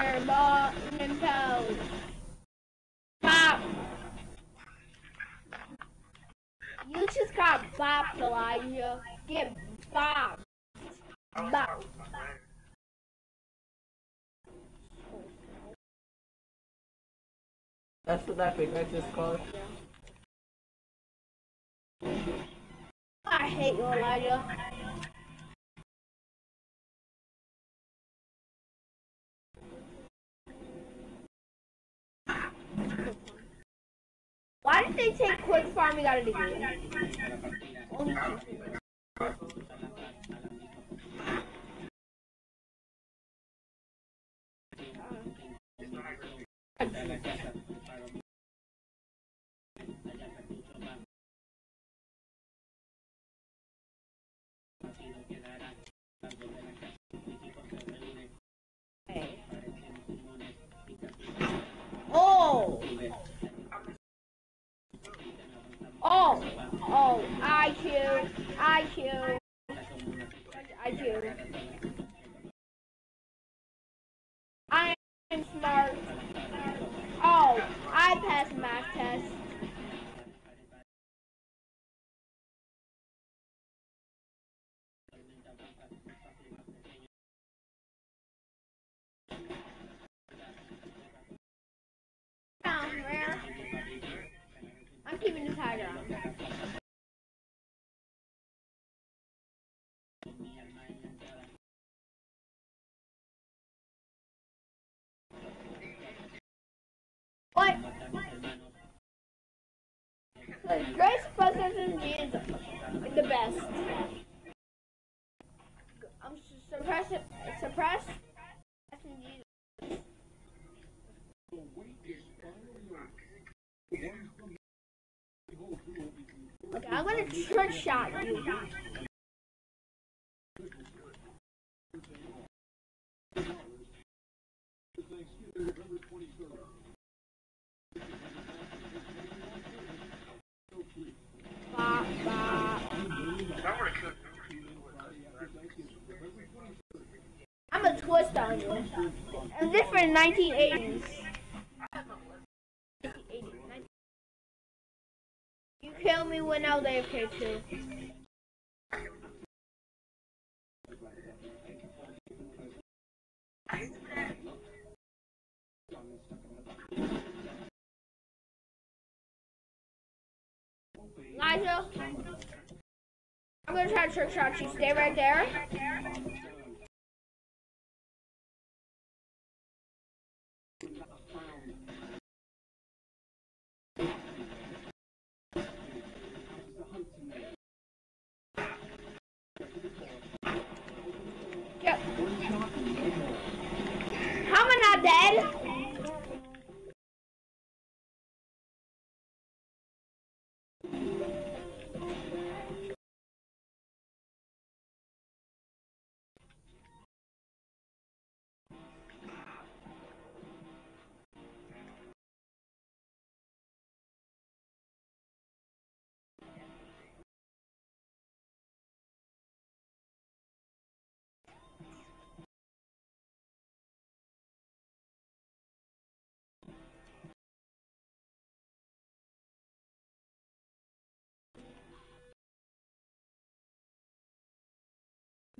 Her ball and toe. Pop. You just got bopped, Elijah. Get bopped. Bop. That's what that thing I just called. I hate you, Elijah. Why did they take quick farming out of the game? Oh! IQ! IQ! Grace President is the best. I'm su- suppress it. Suppress. Okay, I'm gonna trick shot for the 1980s. You killed me when I was AFK too. Elijah, I'm gonna try to trick shot you. Stay right there. Yep. Dead?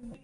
Good.